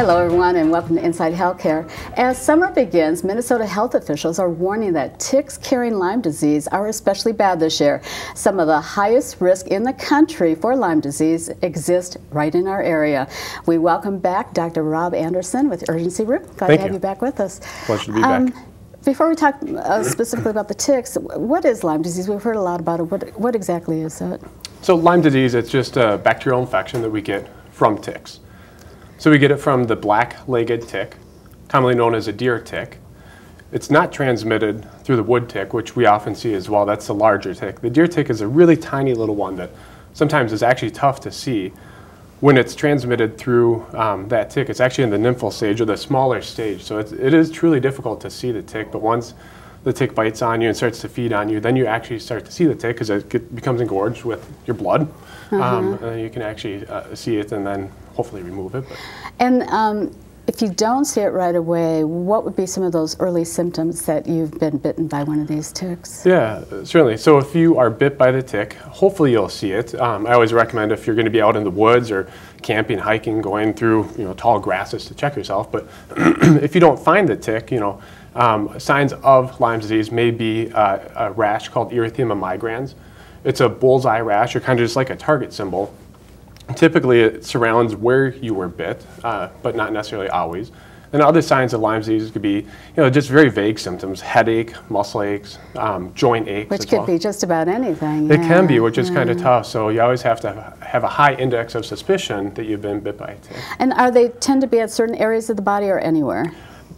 Hello, everyone, and welcome to Inside Healthcare. As summer begins, Minnesota health officials are warning that ticks carrying Lyme disease are especially bad this year. Some of the highest risk in the country for Lyme disease exist right in our area. We welcome back Dr. Rob Anderson with Urgency Room. Glad Thank to have you. you back with us. Pleasure to be back. Before we talk uh, specifically about the ticks, what is Lyme disease? We've heard a lot about it. What, what exactly is it? So Lyme disease, it's just a bacterial infection that we get from ticks. So we get it from the black-legged tick, commonly known as a deer tick. It's not transmitted through the wood tick, which we often see as well. That's the larger tick. The deer tick is a really tiny little one that sometimes is actually tough to see. When it's transmitted through um, that tick, it's actually in the nymphal stage or the smaller stage. So it's, it is truly difficult to see the tick, but once the tick bites on you and starts to feed on you, then you actually start to see the tick because it get, becomes engorged with your blood. Um, and you can actually uh, see it and then hopefully remove it. But And um, if you don't see it right away, what would be some of those early symptoms that you've been bitten by one of these ticks? yeah, certainly. So if you are bit by the tick, hopefully you'll see it. Um, I always recommend if you're going to be out in the woods or camping, hiking, going through you know tall grasses to check yourself. But if you don't find the tick, you know um, signs of Lyme disease may be uh, a rash called erythema migrans. It's a bullseye rash, or kind of just like a target symbol. Typically, it surrounds where you were bit, uh, but not necessarily always. And other signs of Lyme disease could be, you know, just very vague symptoms: headache, muscle aches, um, joint aches. Which could well. be just about anything. It can be, which is kind of tough. So you always have to have a high index of suspicion that you've been bit by a tick. And are they tend to be at certain areas of the body or anywhere?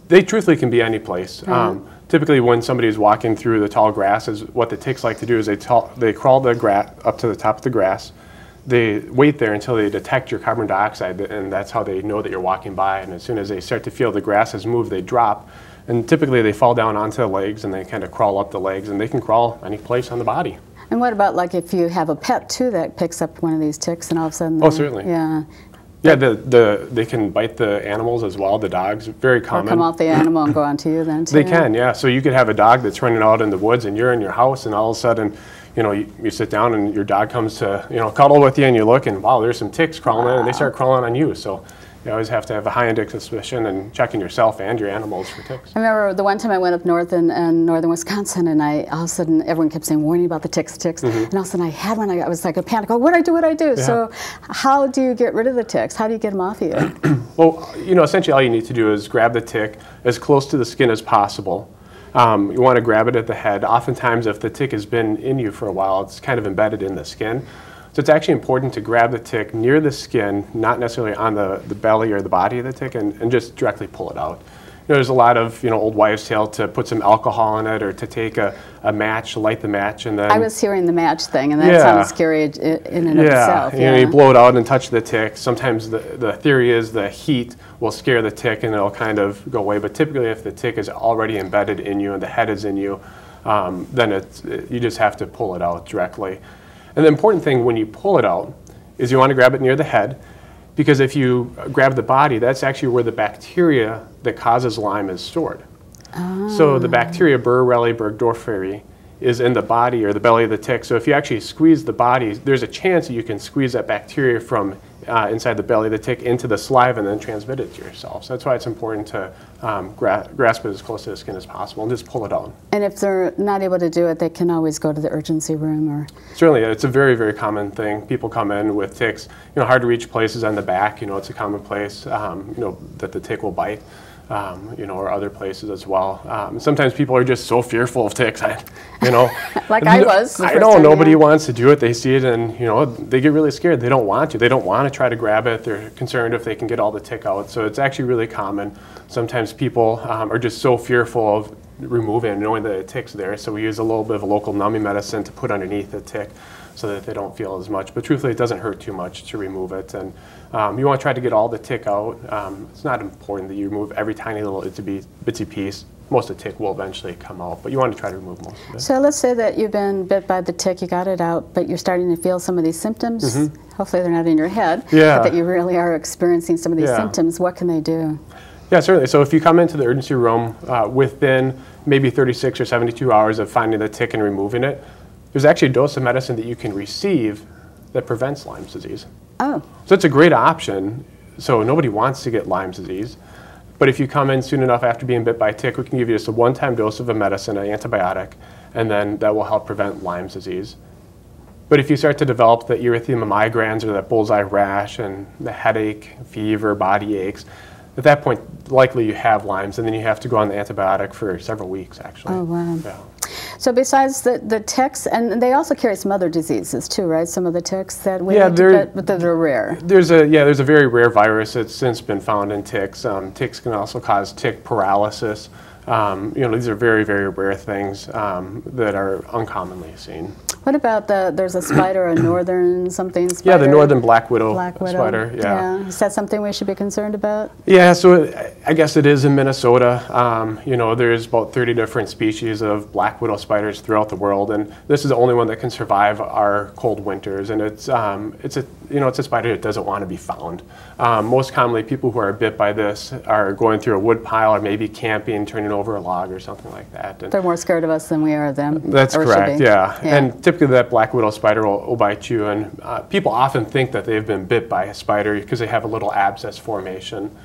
They truthfully can be any place. Um, typically, when somebody is walking through the tall grass, is what the ticks like to do is they tall, they crawl the gra- up to the top of the grass. They wait there until they detect your carbon dioxide, and that's how they know that you're walking by. And as soon as they start to feel the grass has moved, they drop. And typically, they fall down onto the legs and they kind of crawl up the legs, and they can crawl any place on the body. And what about like if you have a pet too that picks up one of these ticks and all of a sudden? Oh, certainly. Yeah. Yeah, the, the they can bite the animals as well. The dogs, very Or common. come off the animal and go onto you then too. They can, yeah. So you could have a dog that's running out in the woods, and you're in your house, and all of a sudden, you know, you, you sit down, and your dog comes to, you know, cuddle with you, and you look, and wow, there's some ticks crawling in, and they start crawling on you. So you always have to have a high index of suspicion and checking yourself and your animals for ticks. I remember the one time I went up north in, in northern Wisconsin, and I all of a sudden everyone kept saying warning about the ticks, ticks, Mm-hmm. and all of a sudden I had one. I, was like a panic. Oh, what do I do? What do I do? So, how do you get rid of the ticks? How do you get them off of you? Well, you know, essentially all you need to do is grab the tick as close to the skin as possible. Um, you want to grab it at the head. Oftentimes, if the tick has been in you for a while, it's kind of embedded in the skin. So it's actually important to grab the tick near the skin, not necessarily on the, the belly or the body of the tick, and, and just directly pull it out. You know, there's a lot of you know old wives' tale to put some alcohol in it or to take a, a match, light the match, and then I was hearing the match thing, and that Yeah. sounds scary in and of yeah, itself. you know, you blow it out and touch the tick. Sometimes the, the theory is the heat will scare the tick and it'll kind of go away. But typically, if the tick is already embedded in you and the head is in you, um, then it's, you just have to pull it out directly. And the important thing when you pull it out is you want to grab it near the head because if you grab the body, that's actually where the bacteria that causes Lyme is stored. So the bacteria Borrelia burgdorferi is in the body or the belly of the tick. So if you actually squeeze the body, there's a chance that you can squeeze that bacteria from uh, inside the belly of the tick into the saliva and then transmit it to yourself. So that's why it's important to um, gra- grasp it as close to the skin as possible and just pull it out. And if they're not able to do it, they can always go to the urgency room or. Certainly, it's a very, very common thing. People come in with ticks, you know, hard to reach places on the back. You know, it's a common place, um, you know, that the tick will bite. Um, you know, or other places as well. Um, sometimes people are just so fearful of ticks. I, you know, Like I was I know nobody yeah. wants to do it. They see it, and you know, they get really scared. They don't want to. They don't want to try to grab it. They're concerned if they can get all the tick out. So it's actually really common. Sometimes people um, are just so fearful of removing knowing that the tick's there. So we use a little bit of a local numbing medicine to put underneath the tick so that they don't feel as much. But truthfully, it doesn't hurt too much to remove it. And um, you want to try to get all the tick out. Um, it's not important that you remove every tiny little itsy bitsy piece. Most of the tick will eventually come out, but you want to try to remove most of it. So let's say that you've been bit by the tick, you got it out, but you're starting to feel some of these symptoms. Hopefully they're not in your head. Yeah. but that you really are experiencing some of these Yeah. symptoms. What can they do? Yeah, certainly. So if you come into the urgency room uh, within maybe 36 or 72 hours of finding the tick and removing it, there's actually a dose of medicine that you can receive that prevents Lyme disease. Oh, So it's a great option so nobody wants to get Lyme disease. But if you come in soon enough after being bit by a tick, we can give you just a one-time dose of a medicine, an antibiotic, and then that will help prevent Lyme disease. But if you start to develop the erythema migrans or that bullseye rash and the headache, fever, body aches, at that point, likely you have Lyme's, and then you have to go on the antibiotic for several weeks, actually. Oh, wow. Yeah. So besides the, the ticks, and they also carry some other diseases too, right? Some of the ticks that we yeah, they're, but they're rare. There's a yeah, there's a very rare virus that's since been found in ticks. Um, ticks can also cause tick paralysis. Um, you know, these are very, very rare things um, that are uncommonly seen. What about the, there's a spider, a northern something spider? Yeah, the northern black widow, black widow. spider, yeah. yeah. Is that something we should be concerned about? Yeah, so I guess it is in Minnesota. Um, you know, there's about 30 different species of black widow spiders throughout the world, and this is the only one that can survive our cold winters, and it's, um, it's a you know, it's a spider that doesn't want to be found. Um, most commonly, people who are bit by this are going through a wood pile or maybe camping, turning over a log or something like that. And They're more scared of us than we are of them. That's correct, yeah. yeah. And typically that black widow spider will, will bite you, and uh, people often think that they've been bit by a spider because they have a little abscess formation.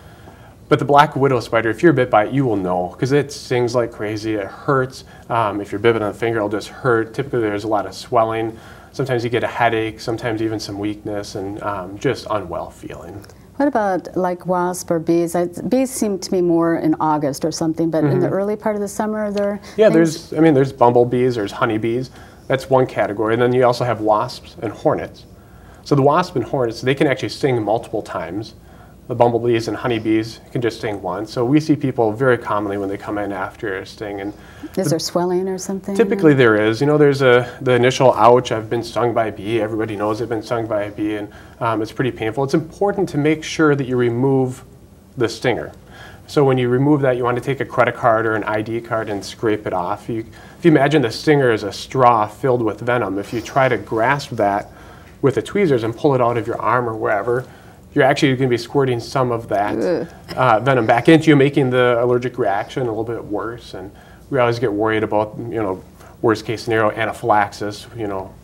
But the black widow spider, if you're bit by it, you will know because it stings like crazy. It hurts. Um, if you're bitten on the finger, it'll just hurt. Typically, there's a lot of swelling. Sometimes you get a headache, sometimes even some weakness and um, just unwell feeling. What about like wasp or bees? I, bees seem to be more in August or something, but mm -hmm. in the mm-hmm. early part of the summer, there. Yeah, there's. I mean, there's bumblebees, there's honeybees. That's one category, and then you also have wasps and hornets. So the wasp and hornets, they can actually sting multiple times the bumblebees and honeybees can just sting once. So we see people very commonly when they come in after a sting. And is the, there swelling or something? Typically there is. You know, there's a the initial ouch. I've been stung by a bee. Everybody knows they've been stung by a bee, and um, it's pretty painful. It's important to make sure that you remove the stinger. So when you remove that, you want to take a credit card or an ID card and scrape it off. You, if you imagine the stinger is a straw filled with venom, if you try to grasp that with the tweezers and pull it out of your arm or wherever, you're actually going to be squirting some of that uh, venom back into you, making the allergic reaction a little bit worse. And we always get worried about, you know, worst case scenario, anaphylaxis, you know,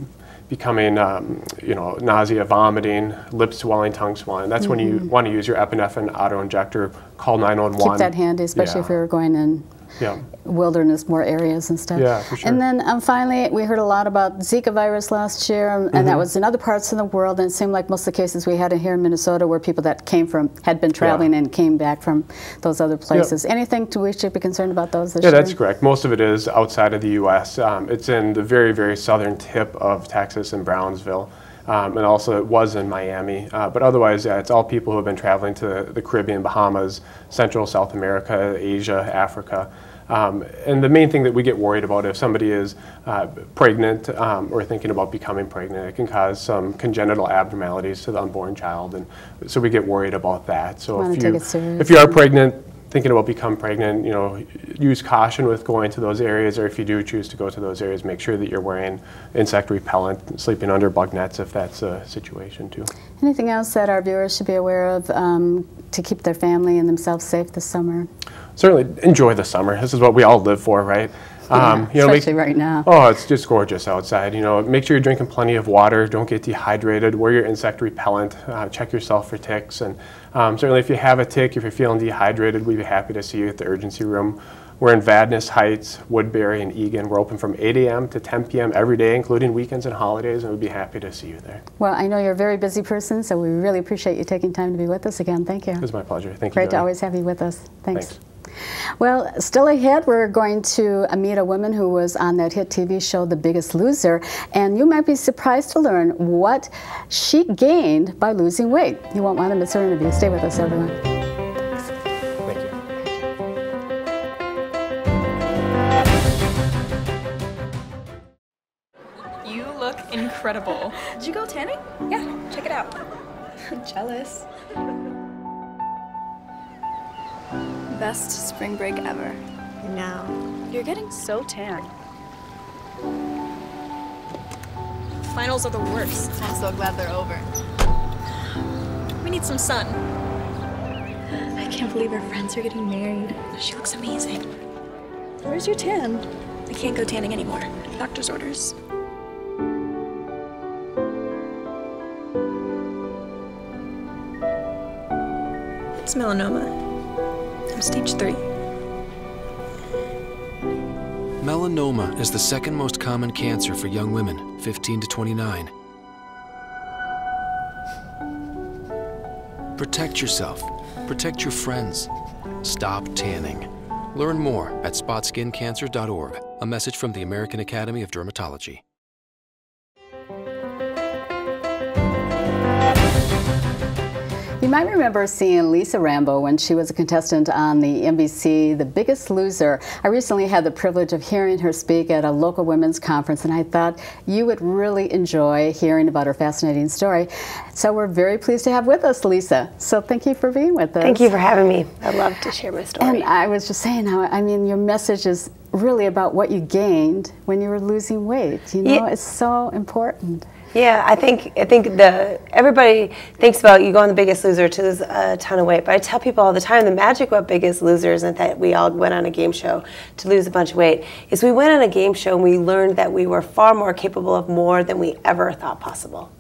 becoming, um, you know, nausea, vomiting, lip swelling, tongue swelling. That's mm -hmm. when you mm-hmm. want to use your epinephrine auto injector, call 911. Keep that handy, especially yeah. if you're going in yeah. wilderness, more areas and stuff. Yeah, for sure. And then um, finally, we heard a lot about Zika virus last year, and, mm -hmm. that mm-hmm. was in other parts of the world. And it seemed like most of the cases we had here in Minnesota were people that came from, had been traveling yeah. and came back from those other places. Yep. Anything to we should be concerned about those this yeah, year? that's correct. Most of it is outside of the U.S. Um, it's in the very, very southern tip of Texas and Brownsville. Um, and also it was in Miami. Uh, but otherwise, yeah, it's all people who have been traveling to the Caribbean, Bahamas, Central, South America, Asia, Africa. Um, and the main thing that we get worried about if somebody is uh, pregnant um, or thinking about becoming pregnant, it can cause some congenital abnormalities to the unborn child, and so we get worried about that. So if you if you are pregnant, thinking about becoming pregnant, you know, use caution with going to those areas, or if you do choose to go to those areas, make sure that you're wearing insect repellent, sleeping under bug nets if that's a situation too. Anything else that our viewers should be aware of um, to keep their family and themselves safe this summer? Certainly enjoy the summer. This is what we all live for, right? Um, you know, especially make, right now. Oh, it's just gorgeous outside. You know, make sure you're drinking plenty of water. Don't get dehydrated. Wear your insect repellent. Uh, check yourself for ticks. And um, certainly, if you have a tick, if you're feeling dehydrated, we'd be happy to see you at the urgency room. We're in Vadnais Heights, Woodbury, and Eagan. We're open from 8 a.m. to 10 p.m. every day, including weekends and holidays, and we'd be happy to see you there. Well, I know you're a very busy person, so we really appreciate you taking time to be with us again. Thank you. It was my pleasure. Thank Great you. Great to always have you with us. Thanks. Thanks. Well, still ahead, we're going to meet a woman who was on that hit TV show, The Biggest Loser, and you might be surprised to learn what she gained by losing weight. You won't want to miss her interview. Stay with us, everyone. You look incredible. Did you go tanning? Yeah, check it out. Jealous. Best spring break ever. No. You're getting so tan. Finals are the worst. I'm so glad they're over. We need some sun. I can't believe our friends are getting married. She looks amazing. Where's your tan? I can't go tanning anymore. Doctor's orders. It's melanoma. Stage three. Melanoma is the second most common cancer for young women, 15 to 29. Protect yourself. Protect your friends. Stop tanning. Learn more at spotskincancer.org. A message from the American Academy of Dermatology. You might remember seeing Lisa Rambo when she was a contestant on the NBC The Biggest Loser. I recently had the privilege of hearing her speak at a local women's conference, and I thought you would really enjoy hearing about her fascinating story. So we're very pleased to have with us Lisa. So thank you for being with us. Thank you for having me. I love to share my story. And I was just saying how, I mean, your message is really about what you gained when you were losing weight. You know, Yeah. it's so important. Yeah, I think I think the everybody thinks about you go on the Biggest Loser to lose a ton of weight, but I tell people all the time the magic about Biggest Loser isn't that we all went on a game show to lose a bunch of weight. Is we went on a game show and we learned that we were far more capable of more than we ever thought possible.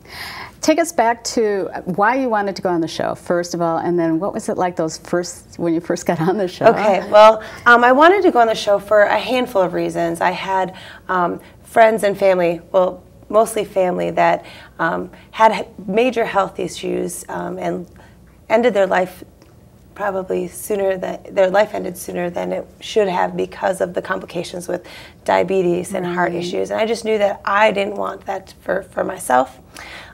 Take us back to why you wanted to go on the show, first of all, and then what was it like those first, when you first got on the show? Okay, well, um, I wanted to go on the show for a handful of reasons. I had um, friends and family, well, mostly family, that um, had major health issues um, and ended their life probably sooner that their life ended sooner than it should have because of the complications with diabetes and heart issues. And i just knew that i didn't want that for, for myself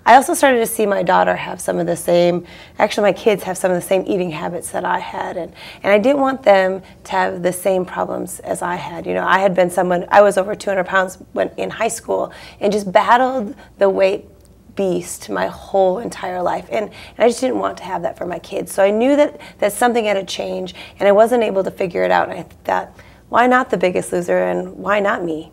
i also started to see my daughter have some of the same actually my kids have some of the same eating habits that i had and, and i didn't want them to have the same problems as i had. You know i had been someone i was over 200 pounds when in high school and just battled the weight beast my whole entire life and, and i just didn't want to have that for my kids. So i knew that that something had to change and i wasn't able to figure it out and i thought why not the biggest loser and why not me?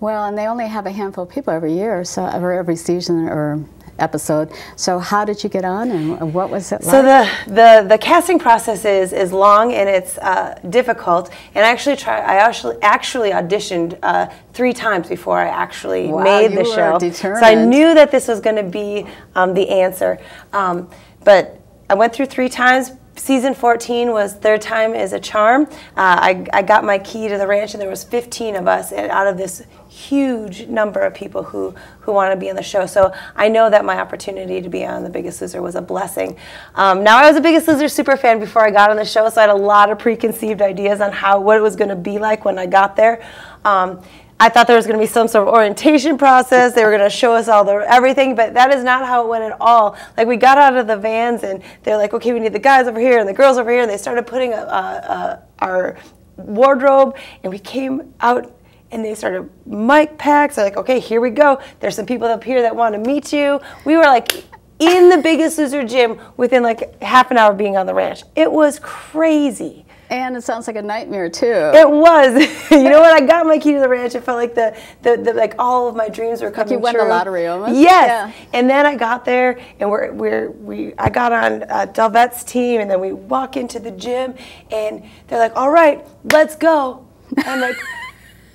Well, and they only have a handful of people every year, so or every season or episode. So how did you get on, and what was it like? So the, the, the casting process is, is long and it's uh, difficult. And I actually try. I actually actually auditioned uh, three times before I actually Wow, made you the were show. So I knew that this was going to be um, the answer. Um, but I went through three times. Season 14 was third time is a charm. Uh, I, I got my key to the ranch, and there was 15 of us and out of this huge number of people who, who want to be on the show. So I know that my opportunity to be on The Biggest Loser was a blessing. Um, now I was a Biggest Loser super fan before I got on the show, so I had a lot of preconceived ideas on how what it was going to be like when I got there. Um, I thought there was going to be some sort of orientation process. They were going to show us all the everything, but that is not how it went at all. Like we got out of the vans and they're like, okay, we need the guys over here and the girls over here, and they started putting a, a, a, our wardrobe, and we came out and they started mic packs. They're like, okay, here we go. There's some people up here that want to meet you. We were like in the Biggest Loser gym within like half an hour of being on the ranch. It was crazy. and it sounds like a nightmare too. It was. you know when I got my key to the ranch, it felt like the, the, the like all of my dreams were coming you won the true. lottery almost? Yes. Yeah. And then I got there, and we're, we're we I got on uh, Dolvett's team, and then we walk into the gym, and they're like, "All right, let's go." I'm like,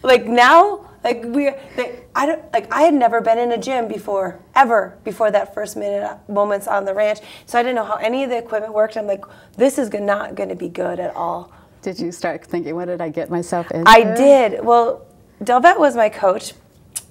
like now. Like we, like, I don't like. I had never been in a gym before, ever before that first minute uh, moments on the ranch. So I didn't know how any of the equipment worked. I'm like, this is not going to be good at all. did you start thinking, what did I get myself into? I did. Well, Dolvett was my coach.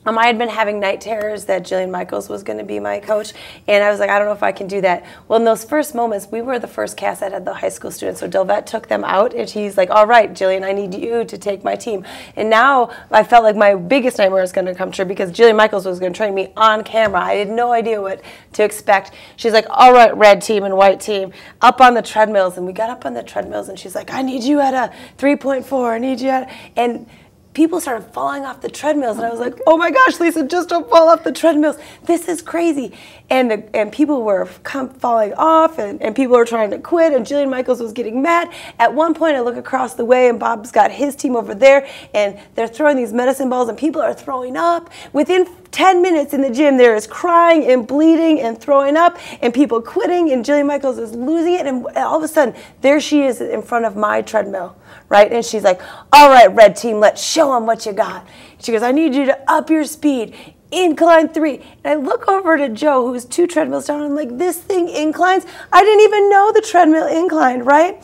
Um, I had been having night terrors that Jillian Michaels was going to be my coach, and I was like, I don't know if I can do that. Well, in those first moments, we were the first cast that had the high school students, so Dolvett took them out, and he's like, All right, Jillian, I need you to take my team. And now I felt like my biggest nightmare was going to come true because Jillian Michaels was going to train me on camera. I had no idea what to expect. She's like, All right, red team and white team, up on the treadmills, and we got up on the treadmills, and she's like, I need you at a 3.4. I need you at, and people started falling off the treadmills and I was like, "Oh my gosh, Lisa, just don't fall off the treadmills. This is crazy." And the, and people were falling off and, and people were trying to quit and Jillian Michaels was getting mad. At one point I look across the way and Bob's got his team over there and they're throwing these medicine balls and people are throwing up. Within 10 minutes in the gym there is crying and bleeding and throwing up and people quitting and Jillian Michaels is losing it and all of a sudden there she is in front of my treadmill right? And she's like, all right, red team, let's show them what you got. She goes, I need you to up your speed. incline three. And I look over to Joe, who's two treadmills down, and I'm like, this thing inclines? I didn't even know the treadmill inclined, right?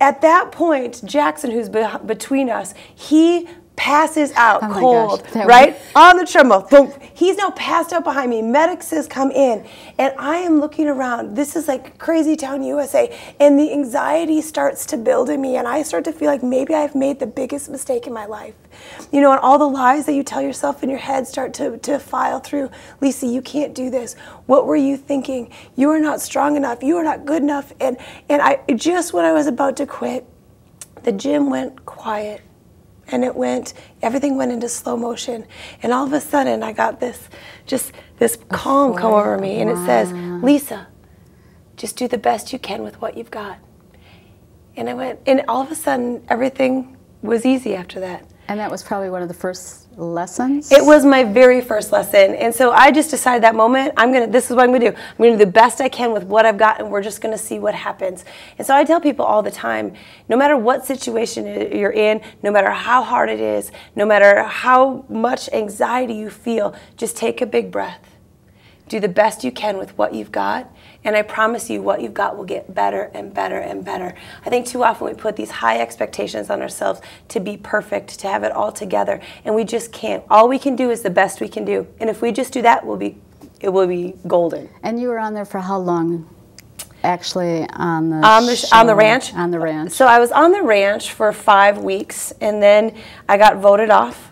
At that point, Jackson, who's be- between us, he passes out Oh cold, gosh, right? On the treadmill. Boom. He's now passed out behind me. Medics has come in, and I am looking around. This is like crazy town USA, and the anxiety starts to build in me, and I start to feel like maybe I've made the biggest mistake in my life. You know, and all the lies that you tell yourself in your head start to, to file through. Lisa, you can't do this. What were you thinking? You are not strong enough. You are not good enough. And and I just when I was about to quit, the gym went quiet and it went everything went into slow motion. And all of a sudden i got this just this calm come over me and it says lisa just do the best you can with what you've got. And i went and all of a sudden everything was easy after that. And that was probably one of the first lessons. it was my very first lesson. And so I just decided that moment, I'm gonna this is what I'm gonna do. I'm gonna do the best I can with what I've got and we're just gonna see what happens. And so I tell people all the time, no matter what situation you're in, no matter how hard it is, no matter how much anxiety you feel, just take a big breath. Do the best you can with what you've got, and I promise you, what you've got will get better and better and better. I think too often we put these high expectations on ourselves to be perfect, to have it all together, and we just can't. All we can do is the best we can do, and if we just do that, we'll be, it will be golden. and you were on there for how long? Actually, on the on the on the ranch. On the ranch. So I was on the ranch for five weeks, and then I got voted off.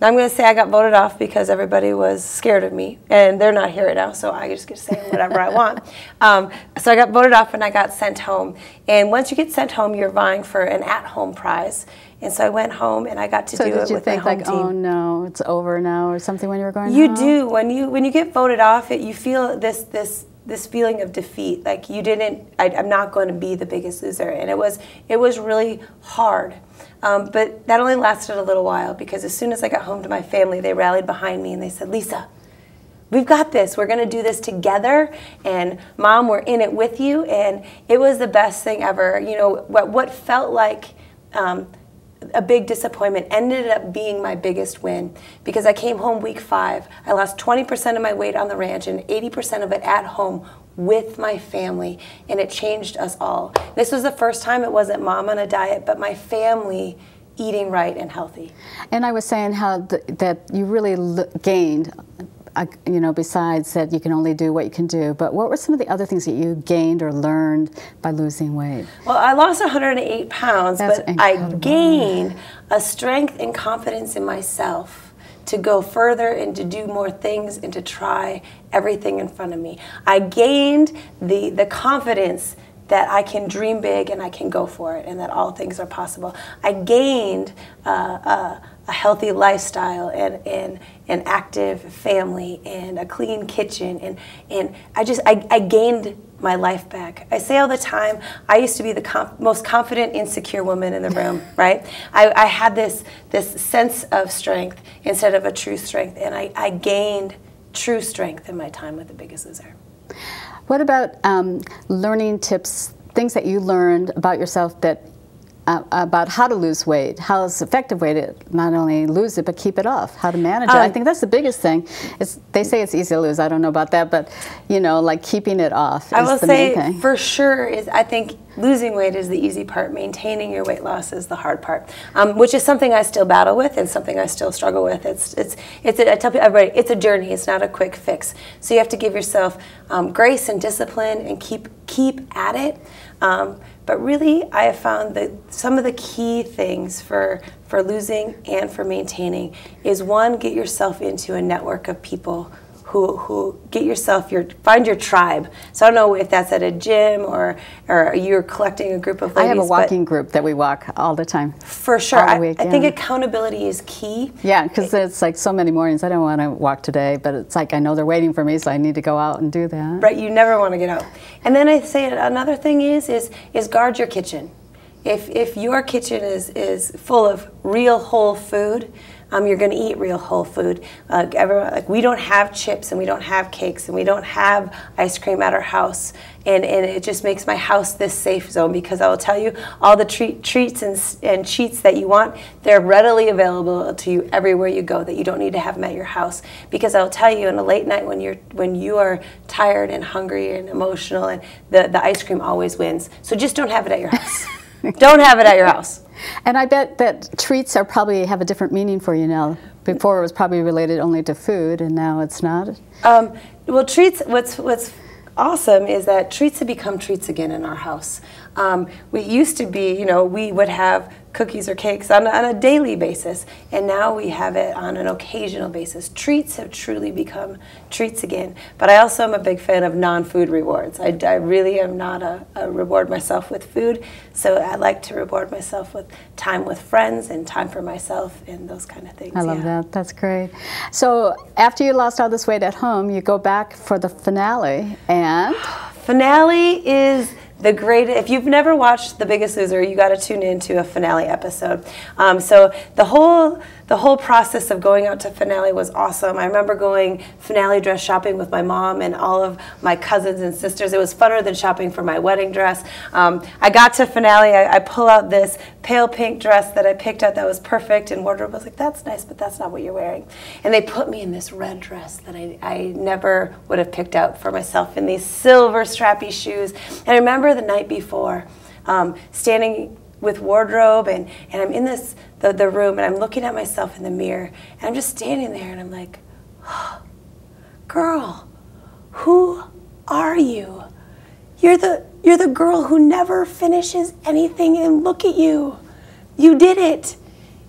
Now I'm going to say I got voted off because everybody was scared of me, and they're not here right now, so I just get to say whatever I want. Um, so I got voted off, and I got sent home. And once you get sent home, you're vying for an at-home prize. And so I went home, and I got to so do it with think my home like, team. oh no, it's over now, or something when you were going? You home? do when you when you get voted off. It you feel this this this feeling of defeat. Like you didn't. I, I'm not going to be the biggest loser, and it was it was really hard. Um, but that only lasted a little while because as soon as I got home to my family, they rallied behind me and they said, Lisa. We've got this. We're going to do this together. And mom, we're in it with you. And it was the best thing ever. You know, what, what felt like um, a big disappointment ended up being my biggest win because I came home week five. I lost 20% of my weight on the ranch and 80% of it at home with my family, and it changed us all. This was the first time it wasn't mom on a diet, but my family eating right and healthy. And I was saying how th- that you really l- gained, uh, you know, besides that you can only do what you can do. But what were some of the other things that you gained or learned by losing weight? Well, I lost 108 pounds, That's but I gained a strength and confidence in myself to go further and to do more things and to try everything in front of me. I gained the the confidence that I can dream big and I can go for it and that all things are possible. I gained uh, a, a healthy lifestyle and, and an active family and a clean kitchen and, and I just I, I gained my life back. I say all the time, I used to be the com- most confident, insecure woman in the room, right? I, I had this, this sense of strength instead of a true strength, and I, I gained true strength in my time with The Biggest Loser. What about um, learning tips, things that you learned about yourself that uh, about how to lose weight, how is effective way to not only lose it but keep it off, how to manage it. I Um, think that's the biggest thing. It's, they say it's easy to lose. I don't know about that, but you know, like keeping it off is I will the say main thing. for sure is I think losing weight is the easy part. Maintaining your weight loss is the hard part, um, which is something I still battle with and something I still struggle with. It's it's it's a, I tell everybody it's a journey. It's not a quick fix. So you have to give yourself um, grace and discipline and keep keep at it. Um, but really, I have found that some of the key things for for losing and for maintaining is one, get yourself into a network of people who, who get yourself your find your tribe. So I don't know if that's at a gym or or you're collecting a group of I have a walking group that we walk all the time. for sure. I, week, I think accountability is key. Yeah, because it's like so many mornings. I don't want to walk today, but it's like I know they're waiting for me, so I need to go out and do that. Right, you never want to get out. And then I say another thing is is is guard your kitchen. If if your kitchen is is full of real whole food, um, you're going to eat real whole food. Uh, everyone, like we don't have chips and we don't have cakes and we don't have ice cream at our house. And, and it just makes my house this safe zone because I will tell you all the treat, treats and, and cheats that you want, they're readily available to you everywhere you go that you don't need to have them at your house. Because I'll tell you, in a late night when you're when you are tired and hungry and emotional, and the, the ice cream always wins. So just don't have it at your house. don't have it at your house. And I bet that treats are probably have a different meaning for you now. Before it was probably related only to food, and now it's not. Um, well, treats. What's what's awesome is that treats have become treats again in our house. Um, we used to be, you know, we would have cookies or cakes on, on a daily basis, and now we have it on an occasional basis. Treats have truly become treats again. But I also am a big fan of non-food rewards. I, I really am not a, a reward myself with food, so I like to reward myself with time with friends and time for myself and those kind of things. I love yeah. that. That's great. So after you lost all this weight at home, you go back for the finale, and Finale is the great. If you've never watched The Biggest Loser, you got to tune in to a finale episode. Um, so the whole the whole process of going out to finale was awesome. I remember going finale dress shopping with my mom and all of my cousins and sisters. It was funner than shopping for my wedding dress. Um, I got to finale. I, I pull out this pale pink dress that I picked out that was perfect, and wardrobe was like, "That's nice, but that's not what you're wearing." And they put me in this red dress that I, I never would have picked out for myself in these silver strappy shoes. And I remember the night before, um, standing with wardrobe and, and I'm in this the, the room and I'm looking at myself in the mirror and I'm just standing there and I'm like, girl, who are you? You're the you're the girl who never finishes anything and look at you. You did it.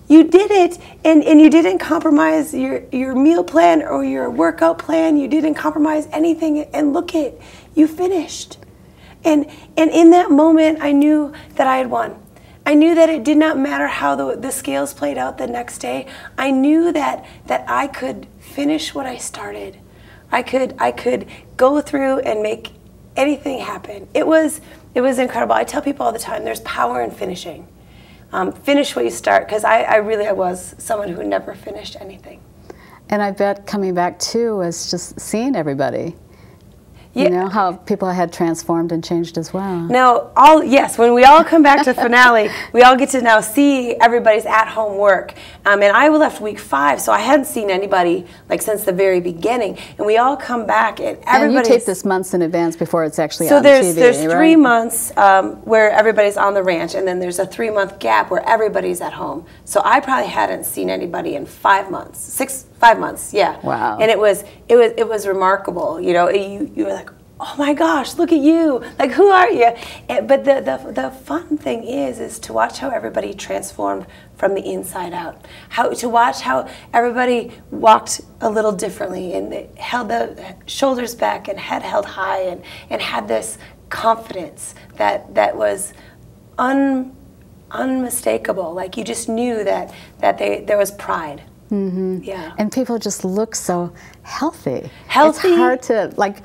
You did it and, and you didn't compromise your, your meal plan or your workout plan. You didn't compromise anything and look at you finished. And and in that moment I knew that I had won. I knew that it did not matter how the, the scales played out the next day. I knew that that I could finish what I started. I could I could go through and make anything happen. It was it was incredible. I tell people all the time, there's power in finishing. Um, finish what you start, because I, I really I was someone who never finished anything. and I bet coming back too was just seeing everybody. Yeah. You know how people had transformed and changed as well. Now, all yes, when we all come back to finale, we all get to now see everybody's at-home work. Um, and I left week five, so I hadn't seen anybody like since the very beginning. And we all come back, and And you tape this months in advance before it's actually so on there's TV, there's three months um, where everybody's on the ranch, and then there's a three month gap where everybody's at home. So I probably hadn't seen anybody in five months, six five months, yeah. Wow. And it was it was it was remarkable. You know, you you were like. Oh my gosh! Look at you! Like, who are you? And, but the, the the fun thing is, is to watch how everybody transformed from the inside out. How to watch how everybody walked a little differently and held the shoulders back and head held high and, and had this confidence that that was un, unmistakable. Like you just knew that that they there was pride. Mm-hmm. Yeah. And people just look so healthy. Healthy. It's hard to like.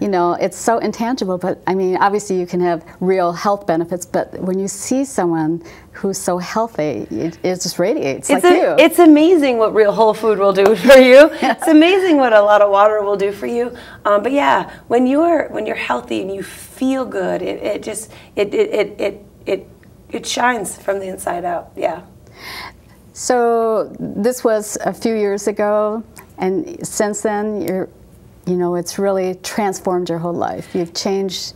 You know, it's so intangible, but I mean, obviously you can have real health benefits, but when you see someone who's so healthy, it, it just radiates It's, like a- you. it's amazing what real whole food will do for you. It's amazing what a lot of water will do for you. Um, but yeah, when you're when you're healthy and you feel good, it, it just it it, it it it it shines from the inside out. Yeah. So this was a few years ago, and since then, you're, you know, it's really transformed your whole life. You've changed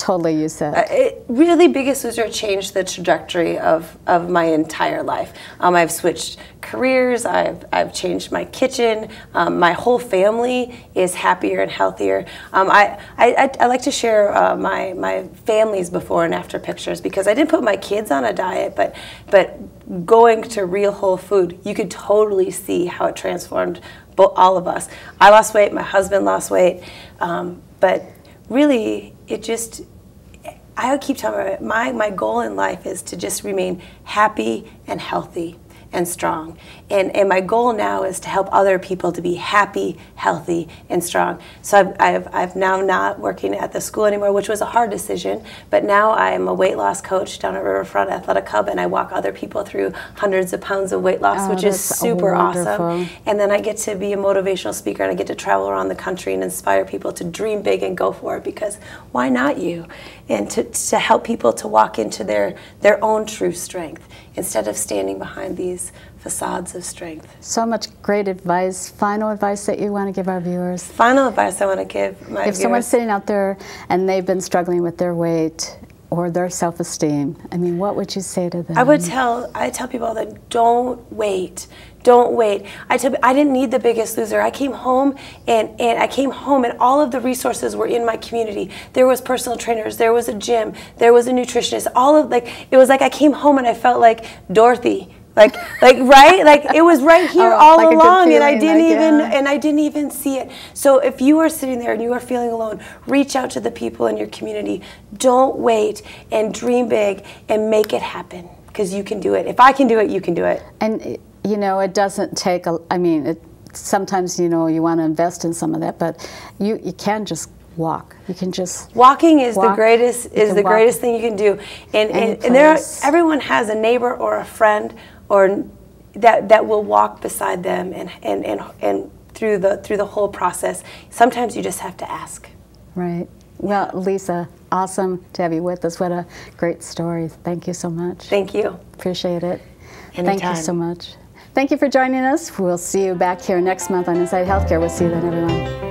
totally. You said. Uh, it really biggest loser changed the trajectory of, of my entire life um, i've switched careers i've, I've changed my kitchen um, my whole family is happier and healthier um, I, I, I, I like to share uh, my, my family's before and after pictures because i didn't put my kids on a diet but but going to real whole food you could totally see how it transformed all of us i lost weight my husband lost weight um, but really it just I keep telling my, my goal in life is to just remain happy and healthy. and strong. And, and my goal now is to help other people to be happy, healthy, and strong. So I've, I've, I've now not working at the school anymore, which was a hard decision, but now I am a weight loss coach down at Riverfront Athletic Hub, and I walk other people through hundreds of pounds of weight loss, Oh, which is super awesome. And then I get to be a motivational speaker and I get to travel around the country and inspire people to dream big and go for it because why not you? And to, to help people to walk into their, their own true strength instead of standing behind these facades of strength. So much great advice. Final advice that you want to give our viewers? Final advice I want to give my If someone's sitting out there and they've been struggling with their weight or their self-esteem, I mean, what would you say to them? I would tell I tell people that don't wait. Don't wait. I tell I didn't need the biggest loser. I came home and, and I came home and all of the resources were in my community. There was personal trainers, there was a gym, there was a nutritionist. All of like it was like I came home and I felt like Dorothy. Like like right? Like it was right here Oh, all like along and I didn't like, even yeah. and I didn't even see it. So if you are sitting there and you are feeling alone, reach out to the people in your community. Don't wait and dream big and make it happen because you can do it. If I can do it, you can do it. And you know, it doesn't take a. I mean, it, sometimes you know you want to invest in some of that, but you you can just walk. You can just Walking is the greatest is the walk greatest thing you can do. And and, and there everyone has a neighbor or a friend or that that will walk beside them and and and, and through the through the whole process. Sometimes you just have to ask. right. Well, Lisa, awesome to have you with us. What a great story. Thank you so much. Thank you. Appreciate it. Thank you so much. Thank you for joining us. We'll see you back here next month on Inside Healthcare. We'll see you then, everyone.